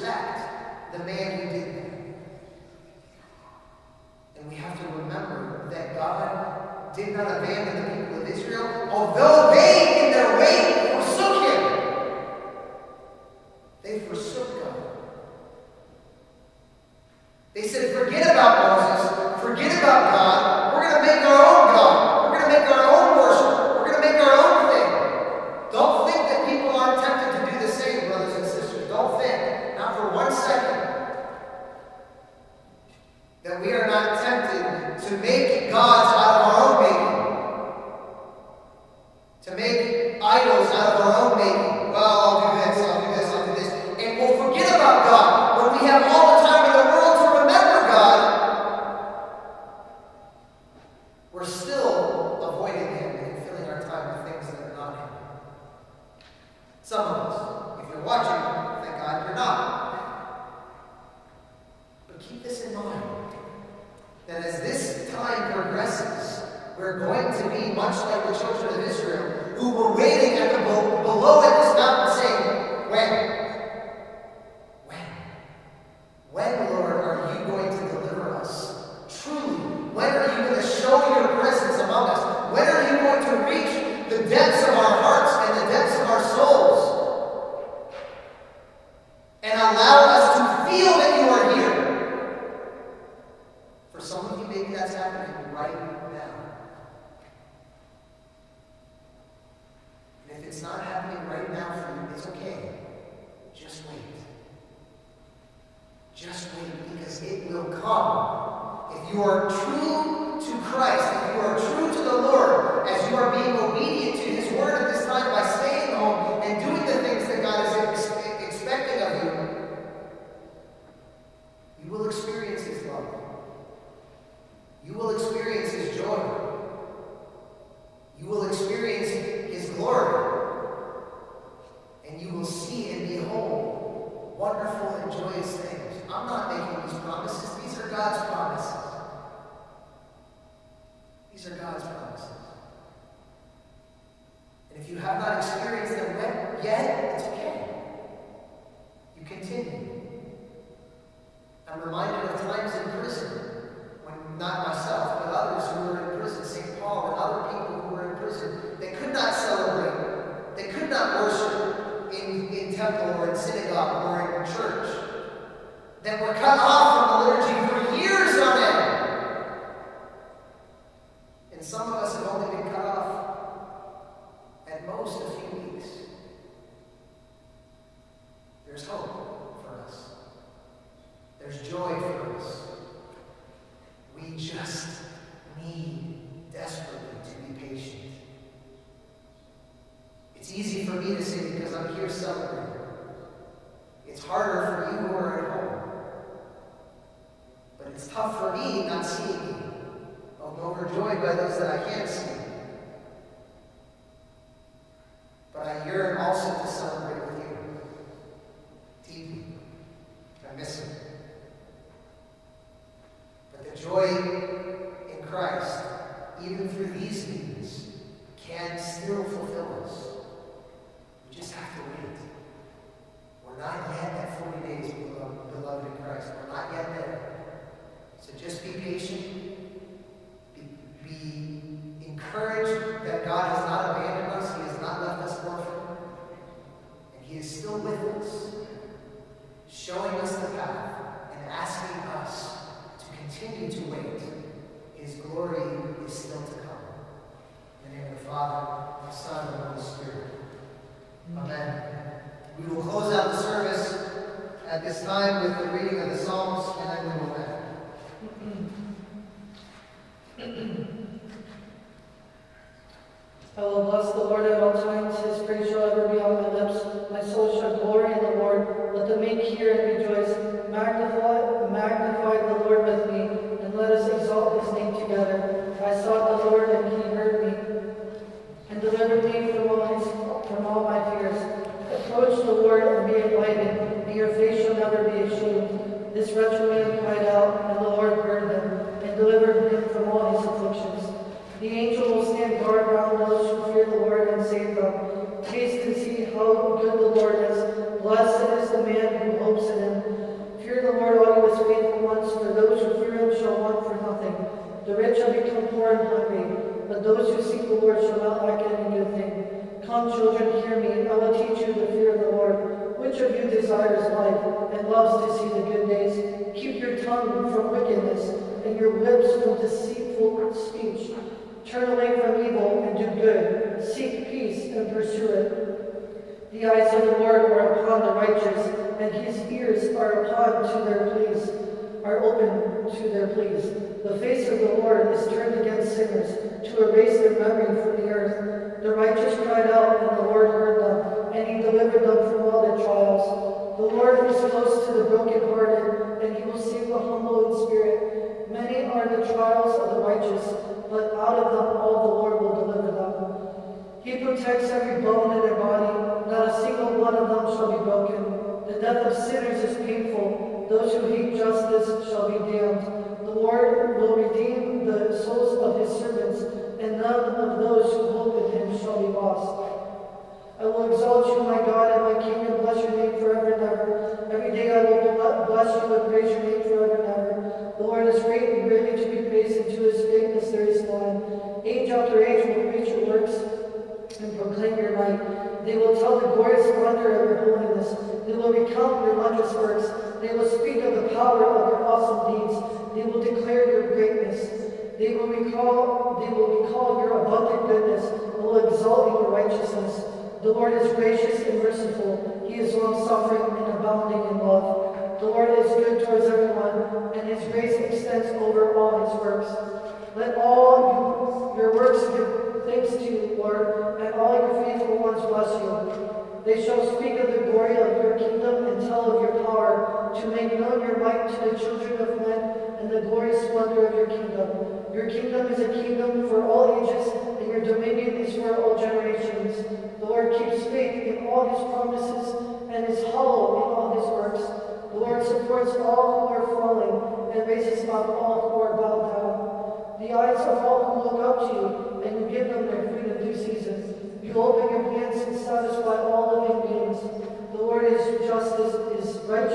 respect the man who did that. And we have to remember that God did not abandon the people of Israel, although they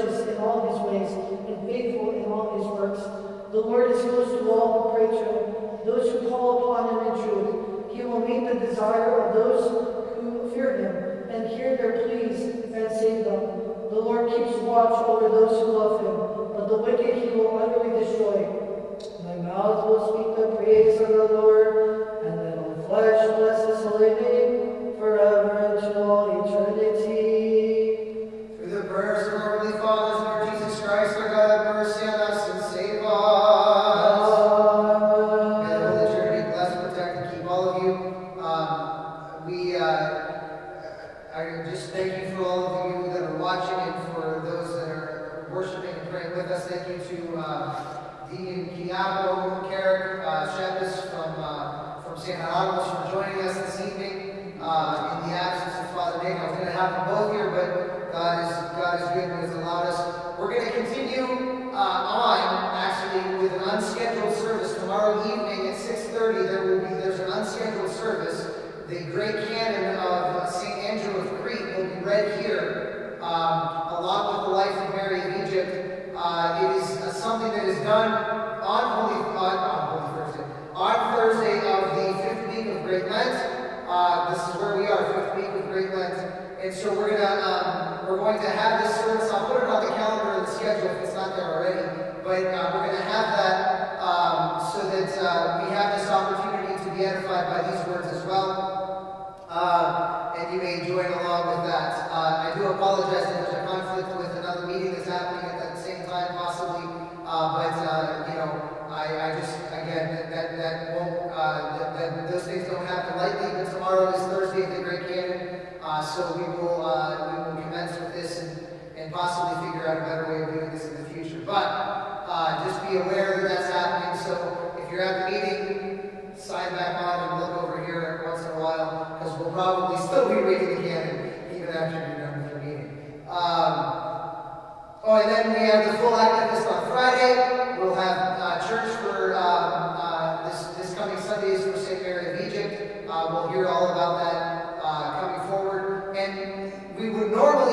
righteous in all his ways and faithful in all his works. The Lord is close to all who pray to him, those who call upon him in truth. He will meet the desire of those who fear him and hear their pleas and save them. The Lord keeps watch over those who love him, but the wicked he will utterly destroy. My mouth will speak the praise of the Lord, and then all flesh bless his holy name. we're going to have this service. I'll put it on the calendar and the schedule if it's not there already. But uh, we're going to have that um, so that uh, we have this opportunity to be edified by these words as well. Uh, and you may join along with that. Uh, I do apologize if there's a conflict with another meeting that's happening at that same time, possibly. Uh, but, uh, you know, I, I just, again, that, that won't, that, that, those things don't happen lightly. But tomorrow is Thursday at the Great Canon. so we will possibly figure out a better way of doing this in the future. But uh, just be aware that that's happening. So if you're at the meeting, sign back on and look over here once in a while because we'll probably still be reading the canon even after you're done with your meeting. Um, oh, and then we have the full Akathist on Friday. We'll have uh, church for um, uh, this, this coming Sunday is for St. Mary of Egypt. Uh, we'll hear all about that uh, coming forward. And we would normally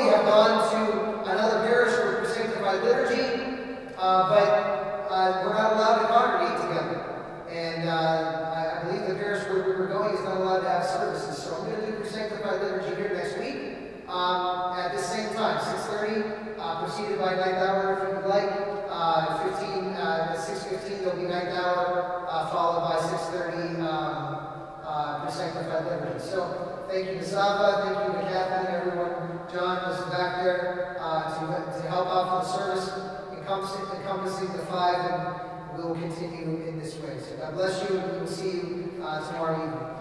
by ninth hour if you would like. Uh, 15, uh, 6.15, there'll be ninth hour, uh, followed by 6.30, um, uh, Sanctified Liturgy. So thank you to Sava, thank you to Kathleen, everyone. John was back there uh, to, to help out for the service encompassing, encompassing the five, and we will continue in this way. So God bless you, and we will see you uh, tomorrow evening.